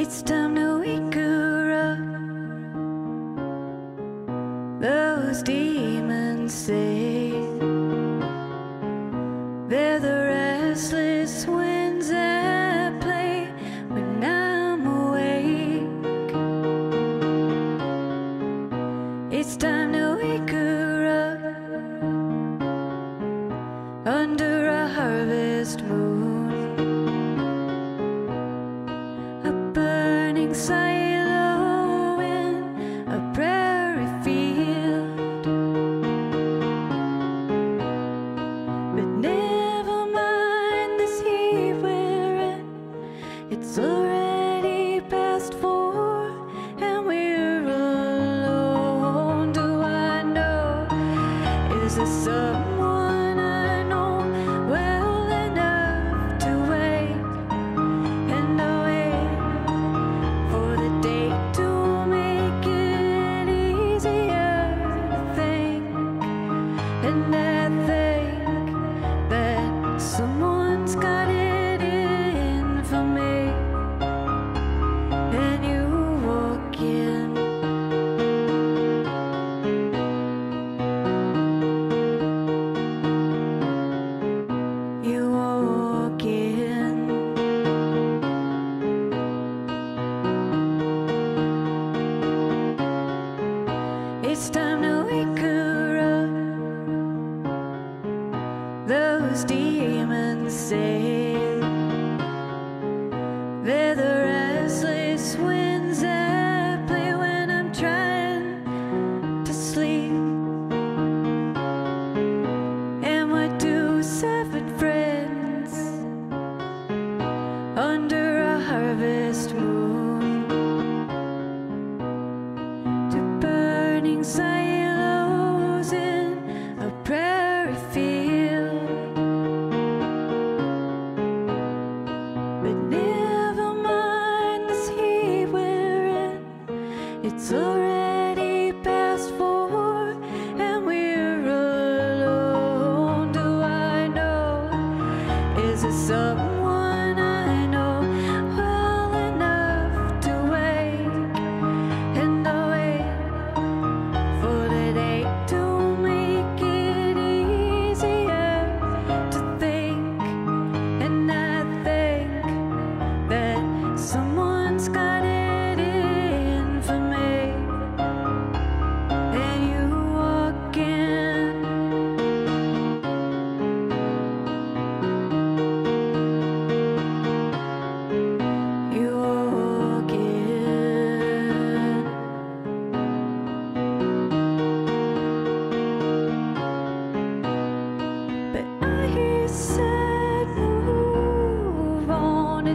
It's time to wake her up. Those demons say they're the restless. It's already past four and we're alone. Do I know? Is this someone? sail. The restless winds that play when I'm trying to sleep. And what do seven friends under a harvest moon? To burning silence. some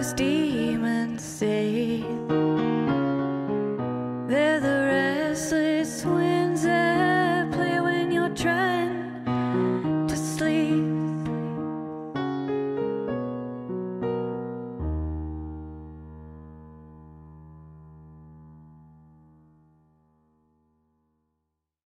those demons say.